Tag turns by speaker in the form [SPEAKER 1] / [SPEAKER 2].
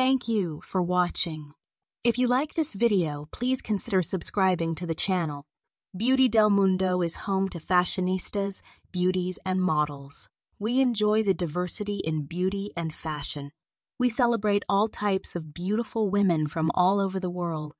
[SPEAKER 1] Thank you for watching. If you like this video, please consider subscribing to the channel. Beauty del Mundo is home to fashionistas, beauties, and models. We enjoy the diversity in beauty and fashion. We celebrate all types of beautiful women from all over the world.